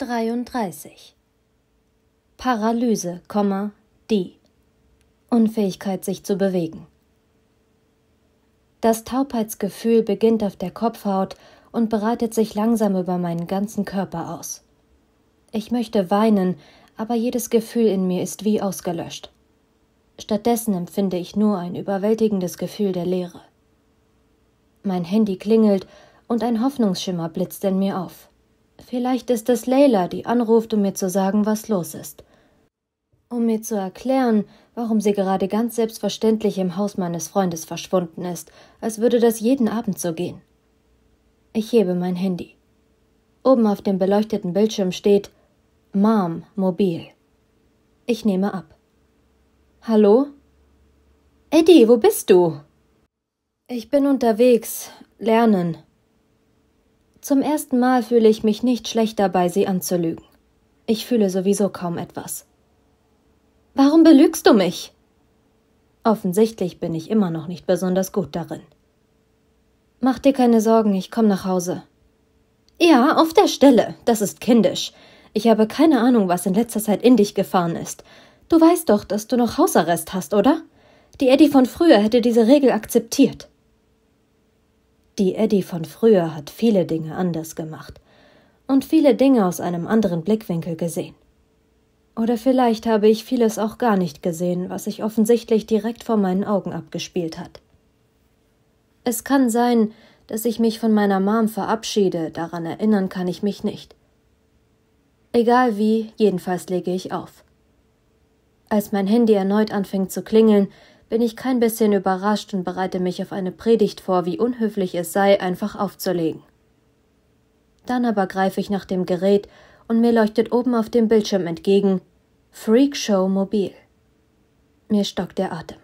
33 Paralyse, die Unfähigkeit, sich zu bewegen. Das Taubheitsgefühl beginnt auf der Kopfhaut und breitet sich langsam über meinen ganzen Körper aus. Ich möchte weinen, aber jedes Gefühl in mir ist wie ausgelöscht. Stattdessen empfinde ich nur ein überwältigendes Gefühl der Leere. Mein Handy klingelt und ein Hoffnungsschimmer blitzt in mir auf. Vielleicht ist es Leila, die anruft, um mir zu sagen, was los ist. Um mir zu erklären, warum sie gerade ganz selbstverständlich im Haus meines Freundes verschwunden ist, als würde das jeden Abend so gehen. Ich hebe mein Handy. Oben auf dem beleuchteten Bildschirm steht Mom Mobil. Ich nehme ab. Hallo? Eddie, wo bist du? Ich bin unterwegs, lernen. Zum ersten Mal fühle ich mich nicht schlecht dabei, sie anzulügen. Ich fühle sowieso kaum etwas. Warum belügst du mich? Offensichtlich bin ich immer noch nicht besonders gut darin. Mach dir keine Sorgen, ich komm nach Hause. Ja, auf der Stelle. Das ist kindisch. Ich habe keine Ahnung, was in letzter Zeit in dich gefahren ist. Du weißt doch, dass du noch Hausarrest hast, oder? Die Eddie von früher hätte diese Regel akzeptiert. Die Eddie von früher hat viele Dinge anders gemacht und viele Dinge aus einem anderen Blickwinkel gesehen. Oder vielleicht habe ich vieles auch gar nicht gesehen, was sich offensichtlich direkt vor meinen Augen abgespielt hat. Es kann sein, dass ich mich von meiner Mom verabschiede, daran erinnern kann ich mich nicht. Egal wie, jedenfalls lege ich auf. Als mein Handy erneut anfängt zu klingeln, bin ich kein bisschen überrascht und bereite mich auf eine Predigt vor, wie unhöflich es sei, einfach aufzulegen. Dann aber greife ich nach dem Gerät und mir leuchtet oben auf dem Bildschirm entgegen Freak Show Mobil. Mir stockt der Atem.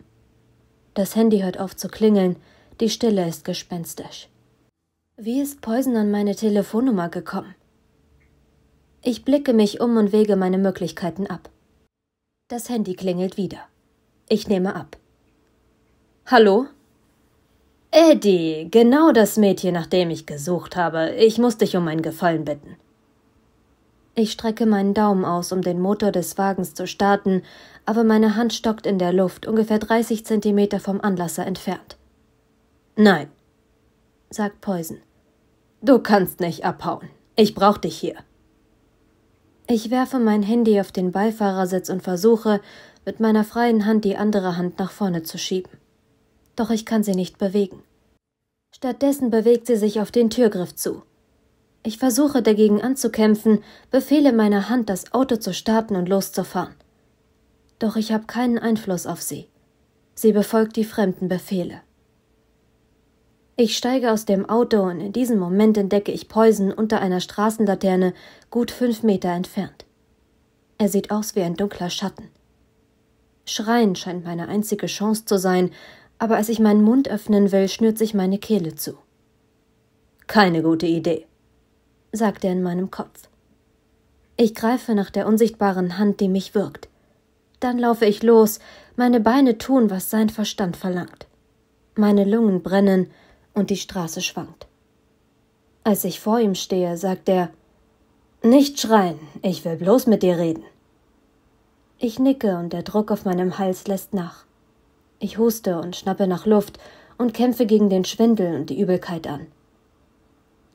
Das Handy hört auf zu klingeln, die Stille ist gespenstisch. Wie ist Poison an meine Telefonnummer gekommen? Ich blicke mich um und wege meine Möglichkeiten ab. Das Handy klingelt wieder. Ich nehme ab. Hallo? Eddie, genau das Mädchen, nach dem ich gesucht habe. Ich muss dich um einen Gefallen bitten. Ich strecke meinen Daumen aus, um den Motor des Wagens zu starten, aber meine Hand stockt in der Luft, ungefähr 30 Zentimeter vom Anlasser entfernt. Nein, sagt Poison. Du kannst nicht abhauen. Ich brauch dich hier. Ich werfe mein Handy auf den Beifahrersitz und versuche, mit meiner freien Hand die andere Hand nach vorne zu schieben doch ich kann sie nicht bewegen. Stattdessen bewegt sie sich auf den Türgriff zu. Ich versuche dagegen anzukämpfen, befehle meiner Hand, das Auto zu starten und loszufahren. Doch ich habe keinen Einfluss auf sie. Sie befolgt die fremden Befehle. Ich steige aus dem Auto und in diesem Moment entdecke ich Poison unter einer Straßenlaterne gut fünf Meter entfernt. Er sieht aus wie ein dunkler Schatten. Schreien scheint meine einzige Chance zu sein, aber als ich meinen Mund öffnen will, schnürt sich meine Kehle zu. Keine gute Idee, sagt er in meinem Kopf. Ich greife nach der unsichtbaren Hand, die mich wirkt. Dann laufe ich los, meine Beine tun, was sein Verstand verlangt. Meine Lungen brennen und die Straße schwankt. Als ich vor ihm stehe, sagt er Nicht schreien, ich will bloß mit dir reden. Ich nicke und der Druck auf meinem Hals lässt nach. Ich huste und schnappe nach Luft und kämpfe gegen den Schwindel und die Übelkeit an.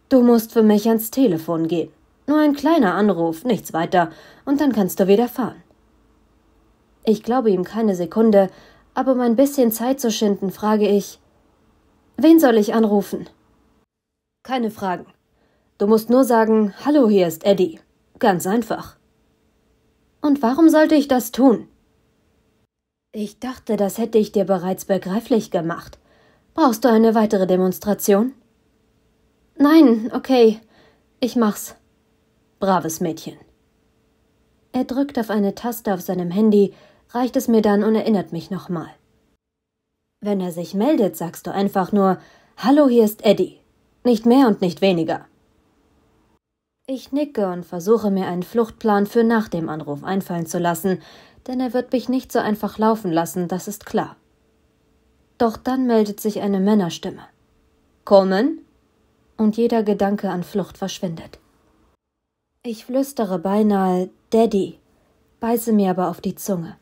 Du musst für mich ans Telefon gehen. Nur ein kleiner Anruf, nichts weiter, und dann kannst du wieder fahren. Ich glaube ihm keine Sekunde, aber um ein bisschen Zeit zu schinden, frage ich Wen soll ich anrufen? Keine Fragen. Du musst nur sagen Hallo, hier ist Eddie. Ganz einfach. Und warum sollte ich das tun? Ich dachte, das hätte ich dir bereits begreiflich gemacht. Brauchst du eine weitere Demonstration? Nein, okay. Ich mach's. Braves Mädchen. Er drückt auf eine Taste auf seinem Handy, reicht es mir dann und erinnert mich nochmal. Wenn er sich meldet, sagst du einfach nur Hallo, hier ist Eddie. Nicht mehr und nicht weniger. Ich nicke und versuche mir einen Fluchtplan für nach dem Anruf einfallen zu lassen, denn er wird mich nicht so einfach laufen lassen, das ist klar. Doch dann meldet sich eine Männerstimme. Kommen? Und jeder Gedanke an Flucht verschwindet. Ich flüstere beinahe Daddy, beiße mir aber auf die Zunge.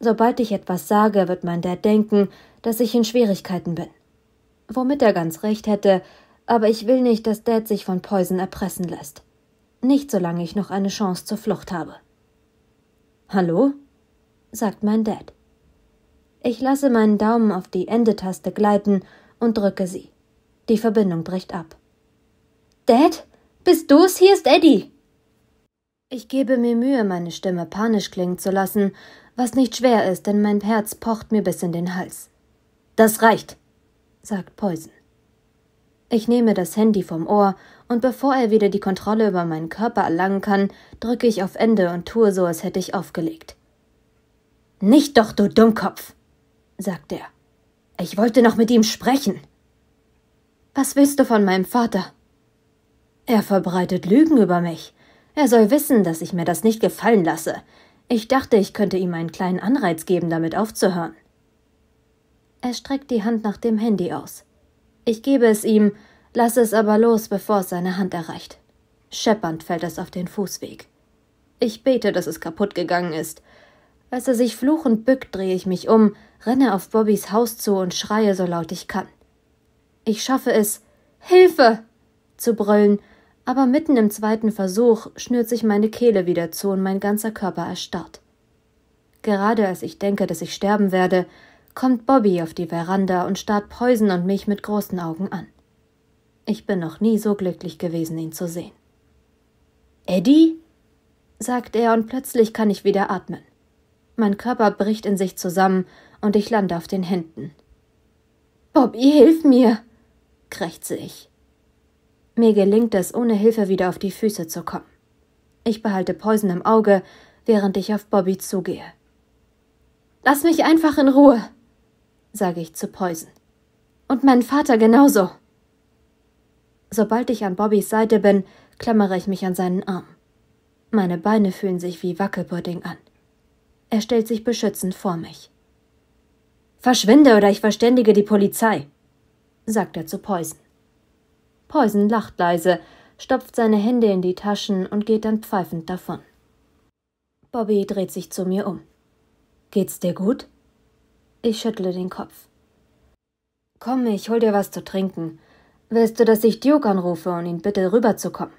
Sobald ich etwas sage, wird mein Dad denken, dass ich in Schwierigkeiten bin. Womit er ganz recht hätte, aber ich will nicht, dass Dad sich von Poison erpressen lässt. Nicht solange ich noch eine Chance zur Flucht habe. Hallo? sagt mein Dad. Ich lasse meinen Daumen auf die Endetaste gleiten und drücke sie. Die Verbindung bricht ab. Dad? Bist du's? Hier ist Eddie. Ich gebe mir Mühe, meine Stimme panisch klingen zu lassen, was nicht schwer ist, denn mein Herz pocht mir bis in den Hals. Das reicht, sagt Poison. Ich nehme das Handy vom Ohr und bevor er wieder die Kontrolle über meinen Körper erlangen kann, drücke ich auf Ende und tue so, als hätte ich aufgelegt. Nicht doch, du Dummkopf, sagt er. Ich wollte noch mit ihm sprechen. Was willst du von meinem Vater? Er verbreitet Lügen über mich. Er soll wissen, dass ich mir das nicht gefallen lasse. Ich dachte, ich könnte ihm einen kleinen Anreiz geben, damit aufzuhören. Er streckt die Hand nach dem Handy aus. Ich gebe es ihm, lasse es aber los, bevor es seine Hand erreicht. Scheppernd fällt es auf den Fußweg. Ich bete, dass es kaputt gegangen ist. Als er sich fluchend bückt, drehe ich mich um, renne auf Bobbys Haus zu und schreie so laut ich kann. Ich schaffe es, Hilfe! zu brüllen, aber mitten im zweiten Versuch schnürt sich meine Kehle wieder zu und mein ganzer Körper erstarrt. Gerade als ich denke, dass ich sterben werde, kommt Bobby auf die Veranda und starrt Poison und mich mit großen Augen an. Ich bin noch nie so glücklich gewesen, ihn zu sehen. Eddie? sagt er, und plötzlich kann ich wieder atmen. Mein Körper bricht in sich zusammen und ich lande auf den Händen. Bobby, hilf mir! krächze ich. Mir gelingt es, ohne Hilfe wieder auf die Füße zu kommen. Ich behalte Poison im Auge, während ich auf Bobby zugehe. Lass mich einfach in Ruhe, sage ich zu Poison. Und meinen Vater genauso. Sobald ich an Bobbys Seite bin, klammere ich mich an seinen Arm. Meine Beine fühlen sich wie Wackelpudding an. Er stellt sich beschützend vor mich. Verschwinde oder ich verständige die Polizei, sagt er zu Poison. Poison lacht leise, stopft seine Hände in die Taschen und geht dann pfeifend davon. Bobby dreht sich zu mir um. Geht's dir gut? Ich schüttle den Kopf. Komm, ich hol dir was zu trinken. Willst du, dass ich Duke anrufe und ihn bitte rüberzukommen?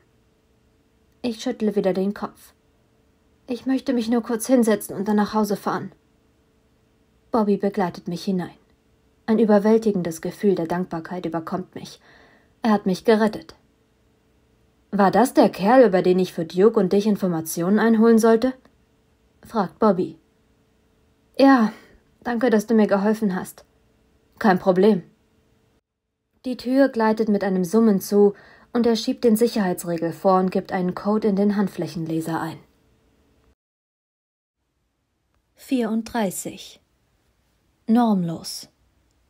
Ich schüttle wieder den Kopf. Ich möchte mich nur kurz hinsetzen und dann nach Hause fahren. Bobby begleitet mich hinein. Ein überwältigendes Gefühl der Dankbarkeit überkommt mich. Er hat mich gerettet. War das der Kerl, über den ich für Duke und dich Informationen einholen sollte? fragt Bobby. Ja, Danke, dass du mir geholfen hast. Kein Problem. Die Tür gleitet mit einem Summen zu und er schiebt den Sicherheitsriegel vor und gibt einen Code in den Handflächenleser ein. 34. Normlos.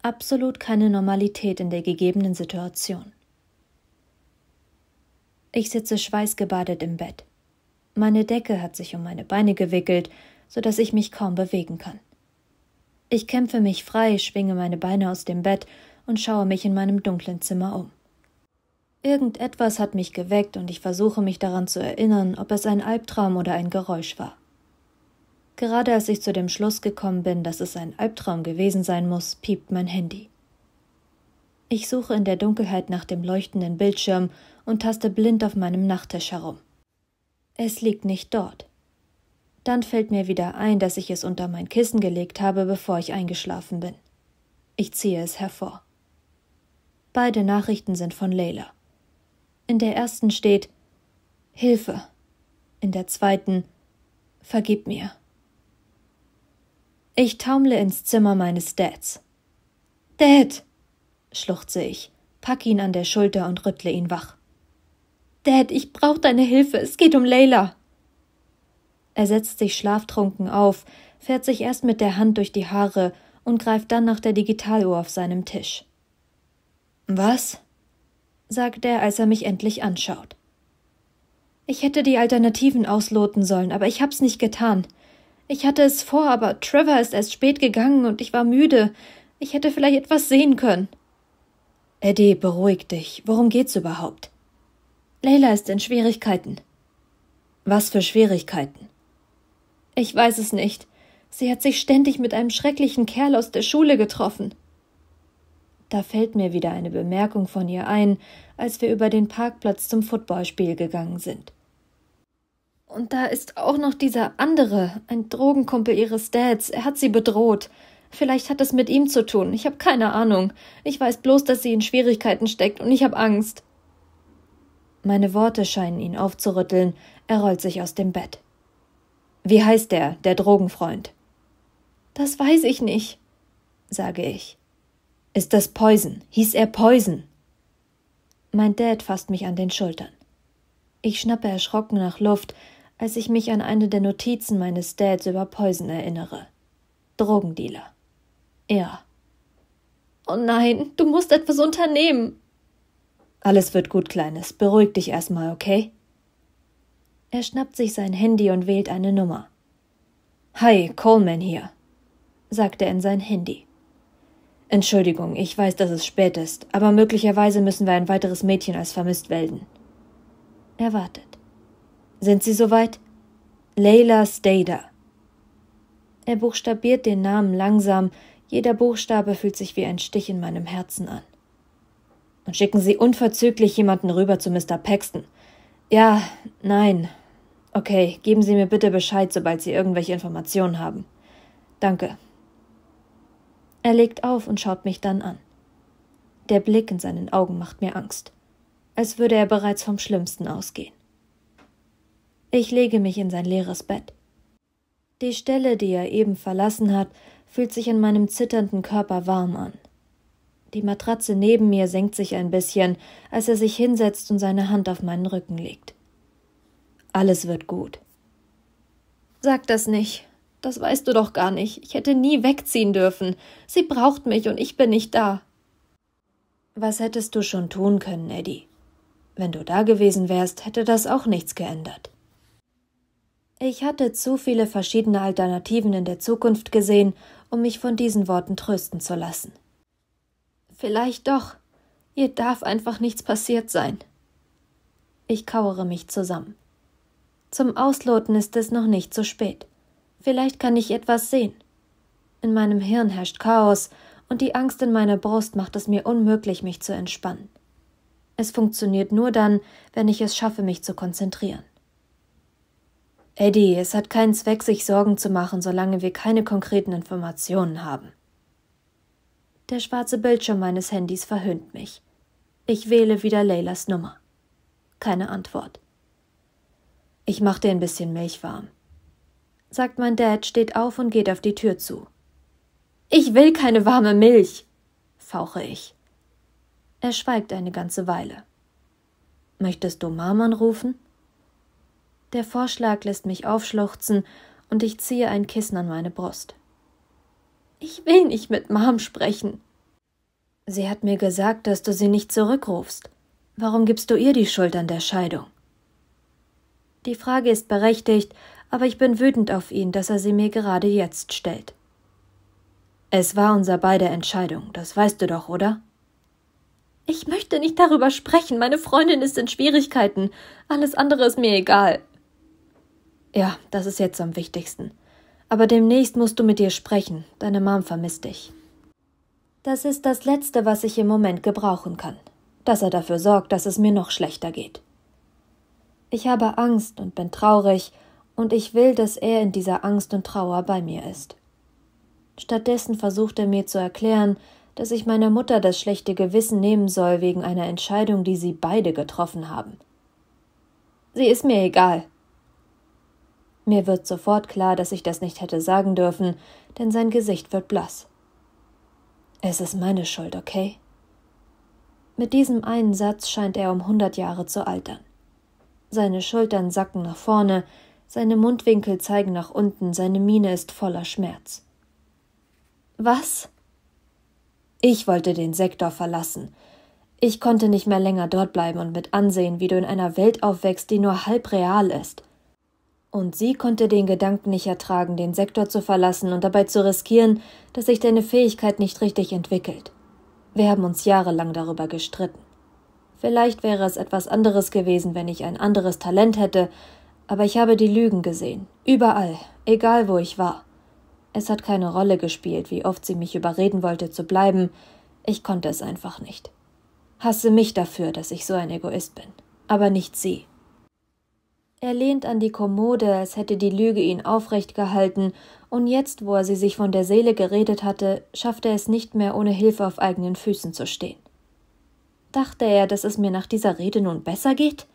Absolut keine Normalität in der gegebenen Situation. Ich sitze schweißgebadet im Bett. Meine Decke hat sich um meine Beine gewickelt, so dass ich mich kaum bewegen kann. Ich kämpfe mich frei, schwinge meine Beine aus dem Bett und schaue mich in meinem dunklen Zimmer um. Irgendetwas hat mich geweckt und ich versuche mich daran zu erinnern, ob es ein Albtraum oder ein Geräusch war. Gerade als ich zu dem Schluss gekommen bin, dass es ein Albtraum gewesen sein muss, piept mein Handy. Ich suche in der Dunkelheit nach dem leuchtenden Bildschirm und taste blind auf meinem Nachttisch herum. Es liegt nicht dort. Dann fällt mir wieder ein, dass ich es unter mein Kissen gelegt habe, bevor ich eingeschlafen bin. Ich ziehe es hervor. Beide Nachrichten sind von Leila. In der ersten steht Hilfe. In der zweiten Vergib mir. Ich taumle ins Zimmer meines Dads. Dad! schluchze ich, pack ihn an der Schulter und rüttle ihn wach. Dad, ich brauch deine Hilfe. Es geht um Leila. Er setzt sich schlaftrunken auf, fährt sich erst mit der Hand durch die Haare und greift dann nach der Digitaluhr auf seinem Tisch. Was? sagt er, als er mich endlich anschaut. Ich hätte die Alternativen ausloten sollen, aber ich hab's nicht getan. Ich hatte es vor, aber Trevor ist erst spät gegangen und ich war müde. Ich hätte vielleicht etwas sehen können. Eddie, beruhig dich. Worum geht's überhaupt? Leila ist in Schwierigkeiten. Was für Schwierigkeiten? Ich weiß es nicht. Sie hat sich ständig mit einem schrecklichen Kerl aus der Schule getroffen. Da fällt mir wieder eine Bemerkung von ihr ein, als wir über den Parkplatz zum Footballspiel gegangen sind. Und da ist auch noch dieser andere, ein Drogenkumpel ihres Dads. Er hat sie bedroht. Vielleicht hat es mit ihm zu tun. Ich habe keine Ahnung. Ich weiß bloß, dass sie in Schwierigkeiten steckt und ich habe Angst. Meine Worte scheinen ihn aufzurütteln. Er rollt sich aus dem Bett. Wie heißt der, der Drogenfreund? Das weiß ich nicht, sage ich. Ist das Poison? Hieß er Poison? Mein Dad fasst mich an den Schultern. Ich schnappe erschrocken nach Luft, als ich mich an eine der Notizen meines Dads über Poison erinnere. Drogendealer. Er. Oh nein, du musst etwas unternehmen. Alles wird gut, Kleines. Beruhig dich erstmal, okay? Er schnappt sich sein Handy und wählt eine Nummer. Hi, Coleman hier, sagt er in sein Handy. Entschuldigung, ich weiß, dass es spät ist, aber möglicherweise müssen wir ein weiteres Mädchen als vermisst melden. Er wartet. Sind Sie soweit? Leila Stader. Er buchstabiert den Namen langsam, jeder Buchstabe fühlt sich wie ein Stich in meinem Herzen an. Und schicken Sie unverzüglich jemanden rüber zu Mr. Paxton. Ja, nein. Okay, geben Sie mir bitte Bescheid, sobald Sie irgendwelche Informationen haben. Danke. Er legt auf und schaut mich dann an. Der Blick in seinen Augen macht mir Angst, als würde er bereits vom Schlimmsten ausgehen. Ich lege mich in sein leeres Bett. Die Stelle, die er eben verlassen hat, fühlt sich in meinem zitternden Körper warm an. Die Matratze neben mir senkt sich ein bisschen, als er sich hinsetzt und seine Hand auf meinen Rücken legt. Alles wird gut. Sag das nicht. Das weißt du doch gar nicht. Ich hätte nie wegziehen dürfen. Sie braucht mich und ich bin nicht da. Was hättest du schon tun können, Eddie? Wenn du da gewesen wärst, hätte das auch nichts geändert. Ich hatte zu viele verschiedene Alternativen in der Zukunft gesehen, um mich von diesen Worten trösten zu lassen. Vielleicht doch. Ihr darf einfach nichts passiert sein. Ich kauere mich zusammen. Zum Ausloten ist es noch nicht zu spät. Vielleicht kann ich etwas sehen. In meinem Hirn herrscht Chaos, und die Angst in meiner Brust macht es mir unmöglich, mich zu entspannen. Es funktioniert nur dann, wenn ich es schaffe, mich zu konzentrieren. Eddie, es hat keinen Zweck, sich Sorgen zu machen, solange wir keine konkreten Informationen haben. Der schwarze Bildschirm meines Handys verhöhnt mich. Ich wähle wieder Leylas Nummer. Keine Antwort. Ich mach dir ein bisschen Milch warm. Sagt mein Dad, steht auf und geht auf die Tür zu. Ich will keine warme Milch, fauche ich. Er schweigt eine ganze Weile. Möchtest du Mom anrufen? Der Vorschlag lässt mich aufschluchzen und ich ziehe ein Kissen an meine Brust. Ich will nicht mit Mom sprechen. Sie hat mir gesagt, dass du sie nicht zurückrufst. Warum gibst du ihr die Schuld an der Scheidung? Die Frage ist berechtigt, aber ich bin wütend auf ihn, dass er sie mir gerade jetzt stellt. Es war unser beider Entscheidung, das weißt du doch, oder? Ich möchte nicht darüber sprechen. Meine Freundin ist in Schwierigkeiten. Alles andere ist mir egal. Ja, das ist jetzt am wichtigsten. Aber demnächst musst du mit ihr sprechen. Deine Mom vermisst dich. Das ist das Letzte, was ich im Moment gebrauchen kann. Dass er dafür sorgt, dass es mir noch schlechter geht. Ich habe Angst und bin traurig, und ich will, dass er in dieser Angst und Trauer bei mir ist. Stattdessen versucht er mir zu erklären, dass ich meiner Mutter das schlechte Gewissen nehmen soll wegen einer Entscheidung, die sie beide getroffen haben. Sie ist mir egal, mir wird sofort klar, dass ich das nicht hätte sagen dürfen, denn sein Gesicht wird blass. Es ist meine Schuld, okay? Mit diesem einen Satz scheint er um hundert Jahre zu altern. Seine Schultern sacken nach vorne, seine Mundwinkel zeigen nach unten, seine Miene ist voller Schmerz. Was? Ich wollte den Sektor verlassen. Ich konnte nicht mehr länger dort bleiben und mit ansehen, wie du in einer Welt aufwächst, die nur halb real ist. Und sie konnte den Gedanken nicht ertragen, den Sektor zu verlassen und dabei zu riskieren, dass sich deine Fähigkeit nicht richtig entwickelt. Wir haben uns jahrelang darüber gestritten. Vielleicht wäre es etwas anderes gewesen, wenn ich ein anderes Talent hätte, Aber ich habe die Lügen gesehen, überall, egal wo ich war. Es hat keine Rolle gespielt, wie oft sie mich überreden wollte zu bleiben, ich konnte es einfach nicht. Hasse mich dafür, dass ich so ein Egoist bin, aber nicht sie. Er lehnt an die Kommode, als hätte die Lüge ihn aufrecht gehalten, und jetzt, wo er sie sich von der Seele geredet hatte, schafft er es nicht mehr, ohne Hilfe auf eigenen Füßen zu stehen. Dachte er, dass es mir nach dieser Rede nun besser geht?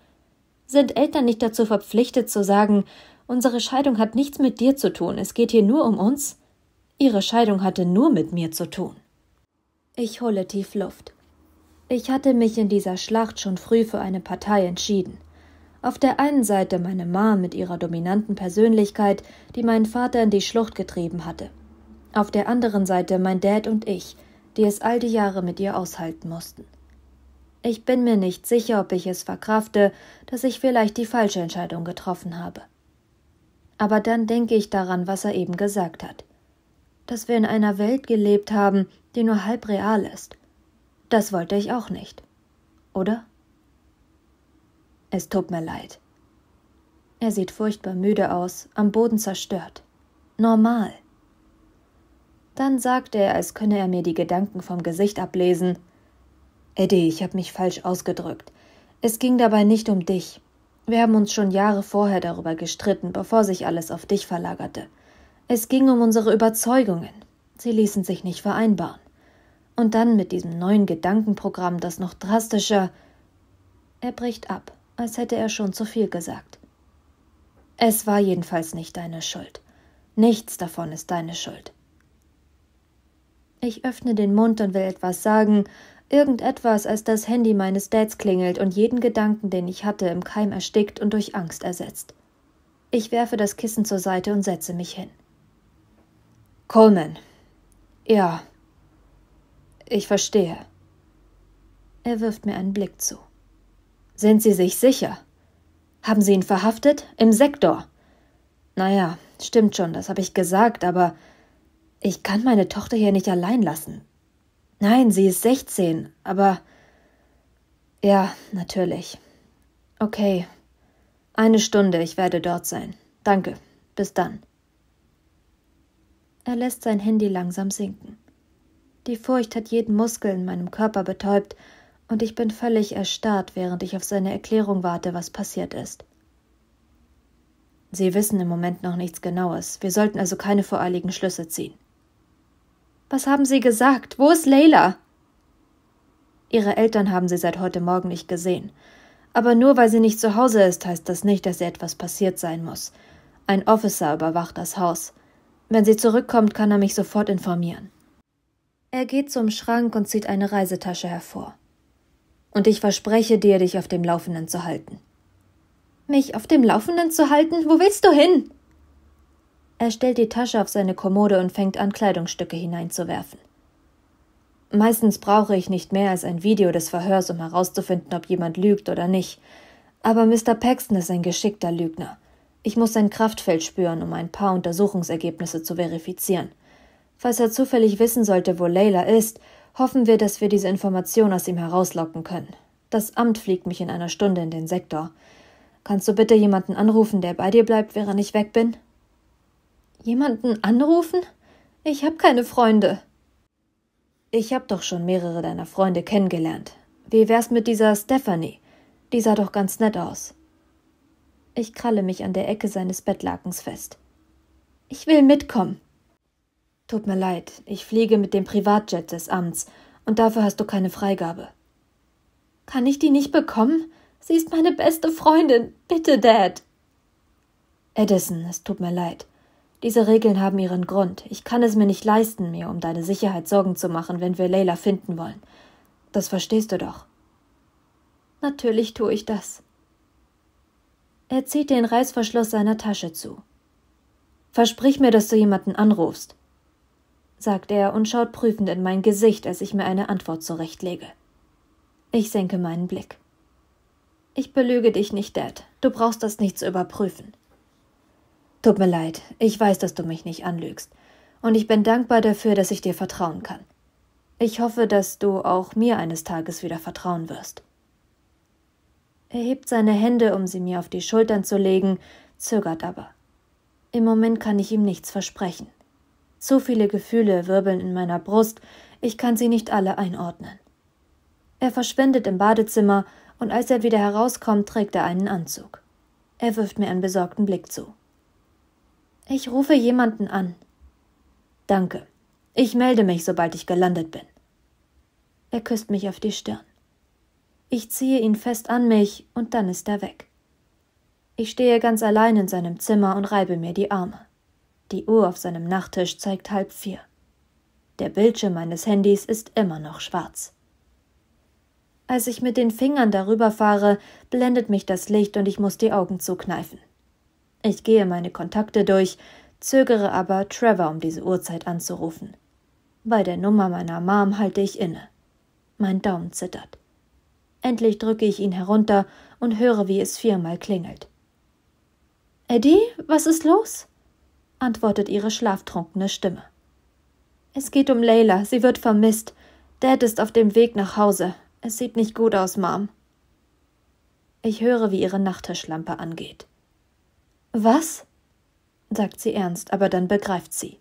Sind Eltern nicht dazu verpflichtet zu sagen, unsere Scheidung hat nichts mit dir zu tun, es geht hier nur um uns? Ihre Scheidung hatte nur mit mir zu tun. Ich hole tief Luft. Ich hatte mich in dieser Schlacht schon früh für eine Partei entschieden. Auf der einen Seite meine Mom mit ihrer dominanten Persönlichkeit, die meinen Vater in die Schlucht getrieben hatte. Auf der anderen Seite mein Dad und ich, die es all die Jahre mit ihr aushalten mussten. Ich bin mir nicht sicher, ob ich es verkrafte, dass ich vielleicht die falsche Entscheidung getroffen habe. Aber dann denke ich daran, was er eben gesagt hat. Dass wir in einer Welt gelebt haben, die nur halb real ist. Das wollte ich auch nicht. Oder? Es tut mir leid. Er sieht furchtbar müde aus, am Boden zerstört. Normal. Dann sagte er, als könne er mir die Gedanken vom Gesicht ablesen, Eddie, ich habe mich falsch ausgedrückt. Es ging dabei nicht um dich. Wir haben uns schon Jahre vorher darüber gestritten, bevor sich alles auf dich verlagerte. Es ging um unsere Überzeugungen. Sie ließen sich nicht vereinbaren. Und dann mit diesem neuen Gedankenprogramm, das noch drastischer. Er bricht ab, als hätte er schon zu viel gesagt. Es war jedenfalls nicht deine Schuld. Nichts davon ist deine Schuld. Ich öffne den Mund und will etwas sagen, Irgendetwas, als das Handy meines Dads klingelt und jeden Gedanken, den ich hatte, im Keim erstickt und durch Angst ersetzt. Ich werfe das Kissen zur Seite und setze mich hin. Coleman. Ja. Ich verstehe. Er wirft mir einen Blick zu. Sind Sie sich sicher? Haben Sie ihn verhaftet? Im Sektor? Naja, stimmt schon, das habe ich gesagt, aber ich kann meine Tochter hier nicht allein lassen. Nein, sie ist 16, aber. Ja, natürlich. Okay. Eine Stunde, ich werde dort sein. Danke. Bis dann. Er lässt sein Handy langsam sinken. Die Furcht hat jeden Muskel in meinem Körper betäubt, und ich bin völlig erstarrt, während ich auf seine Erklärung warte, was passiert ist. Sie wissen im Moment noch nichts Genaues. Wir sollten also keine voreiligen Schlüsse ziehen. Was haben Sie gesagt? Wo ist Leila? Ihre Eltern haben sie seit heute Morgen nicht gesehen. Aber nur weil sie nicht zu Hause ist, heißt das nicht, dass ihr etwas passiert sein muss. Ein Officer überwacht das Haus. Wenn sie zurückkommt, kann er mich sofort informieren. Er geht zum Schrank und zieht eine Reisetasche hervor. Und ich verspreche dir, dich auf dem Laufenden zu halten. Mich auf dem Laufenden zu halten? Wo willst du hin? Er stellt die Tasche auf seine Kommode und fängt an, Kleidungsstücke hineinzuwerfen. Meistens brauche ich nicht mehr als ein Video des Verhörs, um herauszufinden, ob jemand lügt oder nicht. Aber Mr. Paxton ist ein geschickter Lügner. Ich muss sein Kraftfeld spüren, um ein paar Untersuchungsergebnisse zu verifizieren. Falls er zufällig wissen sollte, wo Layla ist, hoffen wir, dass wir diese Information aus ihm herauslocken können. Das Amt fliegt mich in einer Stunde in den Sektor. Kannst du bitte jemanden anrufen, der bei dir bleibt, während ich weg bin? Jemanden anrufen? Ich habe keine Freunde. Ich hab doch schon mehrere deiner Freunde kennengelernt. Wie wär's mit dieser Stephanie? Die sah doch ganz nett aus. Ich kralle mich an der Ecke seines Bettlakens fest. Ich will mitkommen. Tut mir leid, ich fliege mit dem Privatjet des Amts und dafür hast du keine Freigabe. Kann ich die nicht bekommen? Sie ist meine beste Freundin. Bitte, Dad. Edison, es tut mir leid. Diese Regeln haben ihren Grund. Ich kann es mir nicht leisten, mir um deine Sicherheit Sorgen zu machen, wenn wir Leila finden wollen. Das verstehst du doch. Natürlich tue ich das. Er zieht den Reißverschluss seiner Tasche zu. Versprich mir, dass du jemanden anrufst, sagt er und schaut prüfend in mein Gesicht, als ich mir eine Antwort zurechtlege. Ich senke meinen Blick. Ich belüge dich nicht, Dad. Du brauchst das nicht zu überprüfen. Tut mir leid, ich weiß, dass du mich nicht anlügst, und ich bin dankbar dafür, dass ich dir vertrauen kann. Ich hoffe, dass du auch mir eines Tages wieder vertrauen wirst. Er hebt seine Hände, um sie mir auf die Schultern zu legen, zögert aber. Im Moment kann ich ihm nichts versprechen. Zu viele Gefühle wirbeln in meiner Brust, ich kann sie nicht alle einordnen. Er verschwindet im Badezimmer, und als er wieder herauskommt, trägt er einen Anzug. Er wirft mir einen besorgten Blick zu. Ich rufe jemanden an. Danke. Ich melde mich, sobald ich gelandet bin. Er küsst mich auf die Stirn. Ich ziehe ihn fest an mich, und dann ist er weg. Ich stehe ganz allein in seinem Zimmer und reibe mir die Arme. Die Uhr auf seinem Nachttisch zeigt halb vier. Der Bildschirm meines Handys ist immer noch schwarz. Als ich mit den Fingern darüber fahre, blendet mich das Licht und ich muss die Augen zukneifen. Ich gehe meine Kontakte durch, zögere aber, Trevor um diese Uhrzeit anzurufen. Bei der Nummer meiner Mom halte ich inne. Mein Daumen zittert. Endlich drücke ich ihn herunter und höre, wie es viermal klingelt. Eddie, was ist los? antwortet ihre schlaftrunkene Stimme. Es geht um Leila, sie wird vermisst. Dad ist auf dem Weg nach Hause. Es sieht nicht gut aus, Mom. Ich höre, wie ihre Nachttischlampe angeht. Was? sagt sie ernst, aber dann begreift sie.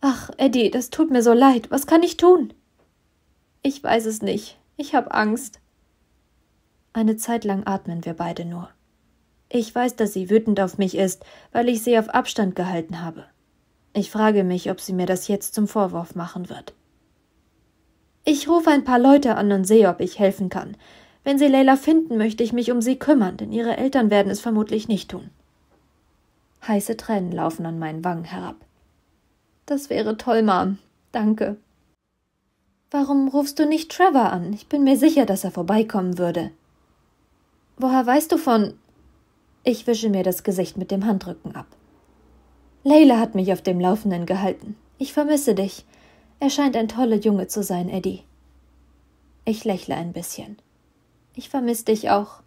Ach, Eddie, das tut mir so leid. Was kann ich tun? Ich weiß es nicht. Ich hab Angst. Eine Zeit lang atmen wir beide nur. Ich weiß, dass sie wütend auf mich ist, weil ich sie auf Abstand gehalten habe. Ich frage mich, ob sie mir das jetzt zum Vorwurf machen wird. Ich rufe ein paar Leute an und sehe, ob ich helfen kann. Wenn sie Leila finden, möchte ich mich um sie kümmern, denn ihre Eltern werden es vermutlich nicht tun. Heiße Tränen laufen an meinen Wangen herab. Das wäre toll, Mom. Danke. Warum rufst du nicht Trevor an? Ich bin mir sicher, dass er vorbeikommen würde. Woher weißt du von. Ich wische mir das Gesicht mit dem Handrücken ab. Leila hat mich auf dem Laufenden gehalten. Ich vermisse dich. Er scheint ein toller Junge zu sein, Eddie. Ich lächle ein bisschen. Ich vermisse dich auch.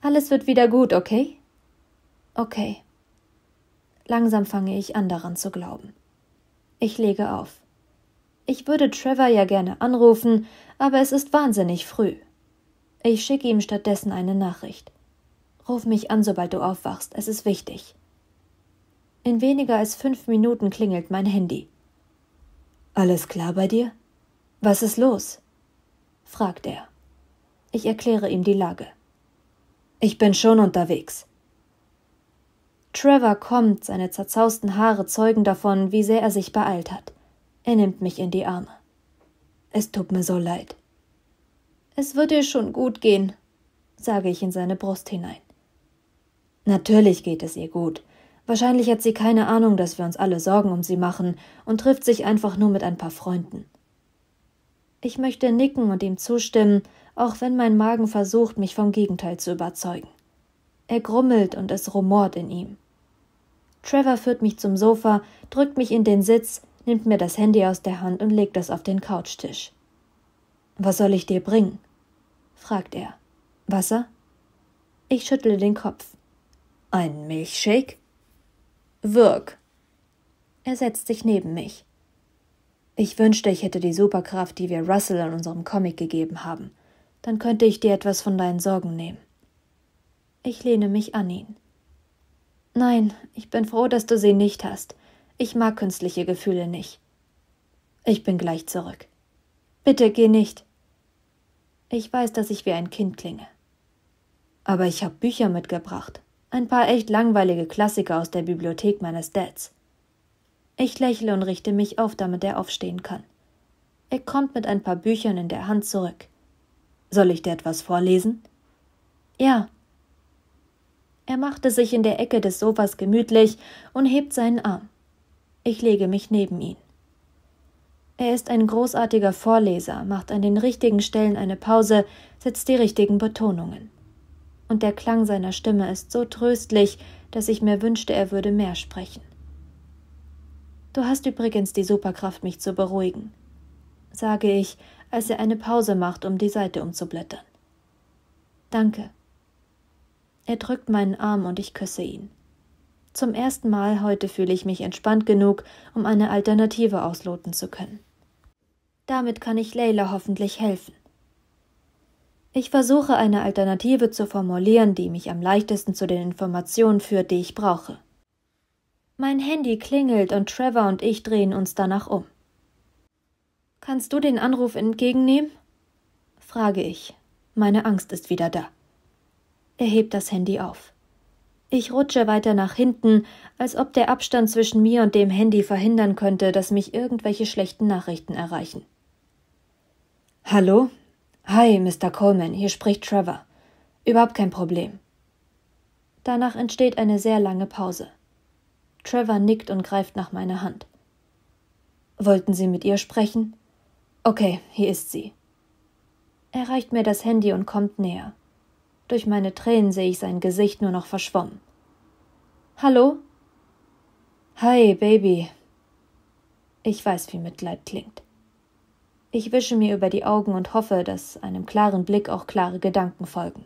Alles wird wieder gut, okay? Okay. Langsam fange ich an daran zu glauben. Ich lege auf. Ich würde Trevor ja gerne anrufen, aber es ist wahnsinnig früh. Ich schicke ihm stattdessen eine Nachricht. Ruf mich an, sobald du aufwachst, es ist wichtig. In weniger als fünf Minuten klingelt mein Handy. Alles klar bei dir? Was ist los? fragt er. Ich erkläre ihm die Lage. Ich bin schon unterwegs. Trevor kommt, seine zerzausten Haare zeugen davon, wie sehr er sich beeilt hat. Er nimmt mich in die Arme. Es tut mir so leid. Es wird dir schon gut gehen, sage ich in seine Brust hinein. Natürlich geht es ihr gut. Wahrscheinlich hat sie keine Ahnung, dass wir uns alle Sorgen um sie machen und trifft sich einfach nur mit ein paar Freunden. Ich möchte nicken und ihm zustimmen, auch wenn mein Magen versucht, mich vom Gegenteil zu überzeugen. Er grummelt und es rumort in ihm. Trevor führt mich zum Sofa, drückt mich in den Sitz, nimmt mir das Handy aus der Hand und legt es auf den Couchtisch. Was soll ich dir bringen? fragt er. Wasser? Ich schüttle den Kopf. Ein Milchshake? Wirk. Er setzt sich neben mich. Ich wünschte, ich hätte die Superkraft, die wir Russell in unserem Comic gegeben haben. Dann könnte ich dir etwas von deinen Sorgen nehmen. Ich lehne mich an ihn. Nein, ich bin froh, dass du sie nicht hast. Ich mag künstliche Gefühle nicht. Ich bin gleich zurück. Bitte geh nicht. Ich weiß, dass ich wie ein Kind klinge. Aber ich habe Bücher mitgebracht. Ein paar echt langweilige Klassiker aus der Bibliothek meines Dads. Ich lächle und richte mich auf, damit er aufstehen kann. Er kommt mit ein paar Büchern in der Hand zurück. Soll ich dir etwas vorlesen? Ja. Er machte sich in der Ecke des Sofas gemütlich und hebt seinen Arm. Ich lege mich neben ihn. Er ist ein großartiger Vorleser, macht an den richtigen Stellen eine Pause, setzt die richtigen Betonungen und der Klang seiner Stimme ist so tröstlich, dass ich mir wünschte, er würde mehr sprechen. Du hast übrigens die Superkraft, mich zu beruhigen, sage ich, als er eine Pause macht, um die Seite umzublättern. Danke. Er drückt meinen Arm und ich küsse ihn. Zum ersten Mal heute fühle ich mich entspannt genug, um eine Alternative ausloten zu können. Damit kann ich Leila hoffentlich helfen. Ich versuche eine Alternative zu formulieren, die mich am leichtesten zu den Informationen führt, die ich brauche. Mein Handy klingelt und Trevor und ich drehen uns danach um. Kannst du den Anruf entgegennehmen? frage ich. Meine Angst ist wieder da. Er hebt das Handy auf. Ich rutsche weiter nach hinten, als ob der Abstand zwischen mir und dem Handy verhindern könnte, dass mich irgendwelche schlechten Nachrichten erreichen. Hallo? Hi, Mr. Coleman, hier spricht Trevor. Überhaupt kein Problem. Danach entsteht eine sehr lange Pause. Trevor nickt und greift nach meiner Hand. Wollten Sie mit ihr sprechen? Okay, hier ist sie. Er reicht mir das Handy und kommt näher. Durch meine Tränen sehe ich sein Gesicht nur noch verschwommen. Hallo? Hi, Baby. Ich weiß, wie Mitleid klingt. Ich wische mir über die Augen und hoffe, dass einem klaren Blick auch klare Gedanken folgen.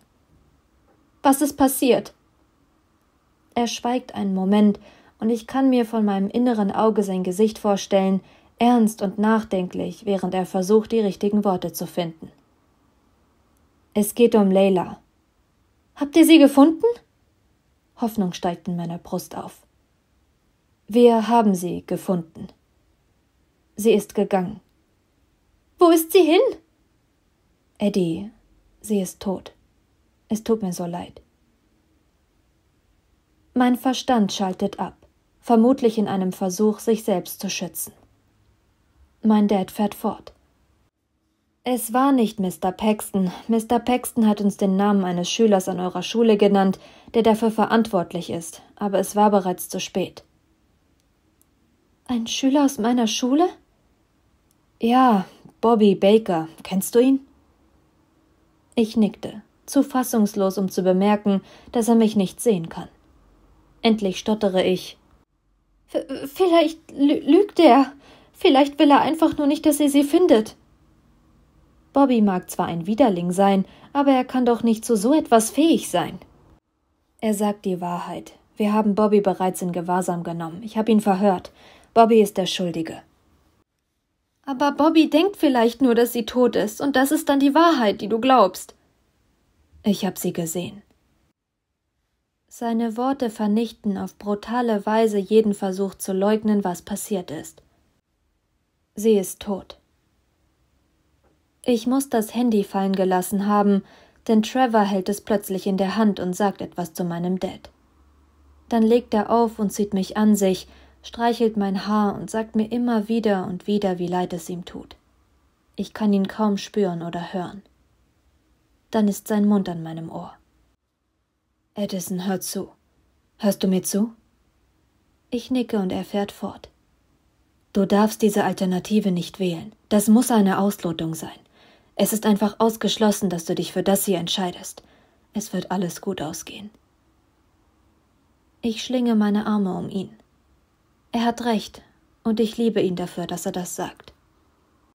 Was ist passiert? Er schweigt einen Moment, und ich kann mir von meinem inneren Auge sein Gesicht vorstellen, ernst und nachdenklich, während er versucht, die richtigen Worte zu finden. Es geht um Leila. Habt ihr sie gefunden? Hoffnung steigt in meiner Brust auf. Wir haben sie gefunden. Sie ist gegangen. Wo ist sie hin? Eddie, sie ist tot. Es tut mir so leid. Mein Verstand schaltet ab, vermutlich in einem Versuch, sich selbst zu schützen. Mein Dad fährt fort. Es war nicht Mr. Paxton. Mr. Paxton hat uns den Namen eines Schülers an eurer Schule genannt, der dafür verantwortlich ist, aber es war bereits zu spät. Ein Schüler aus meiner Schule? Ja, Bobby Baker. Kennst du ihn? Ich nickte, zu fassungslos, um zu bemerken, dass er mich nicht sehen kann. Endlich stottere ich. Vielleicht lügt er. Vielleicht will er einfach nur nicht, dass ihr sie findet. Bobby mag zwar ein Widerling sein, aber er kann doch nicht zu so etwas fähig sein. Er sagt die Wahrheit. Wir haben Bobby bereits in Gewahrsam genommen. Ich habe ihn verhört. Bobby ist der Schuldige. Aber Bobby denkt vielleicht nur, dass sie tot ist, und das ist dann die Wahrheit, die du glaubst. Ich habe sie gesehen. Seine Worte vernichten auf brutale Weise jeden Versuch zu leugnen, was passiert ist. Sie ist tot. Ich muss das Handy fallen gelassen haben, denn Trevor hält es plötzlich in der Hand und sagt etwas zu meinem Dad. Dann legt er auf und zieht mich an sich, streichelt mein Haar und sagt mir immer wieder und wieder, wie leid es ihm tut. Ich kann ihn kaum spüren oder hören. Dann ist sein Mund an meinem Ohr. Edison, hör zu. Hörst du mir zu? Ich nicke und er fährt fort. Du darfst diese Alternative nicht wählen. Das muss eine Auslotung sein. Es ist einfach ausgeschlossen, dass du dich für das hier entscheidest. Es wird alles gut ausgehen. Ich schlinge meine Arme um ihn. Er hat recht, und ich liebe ihn dafür, dass er das sagt.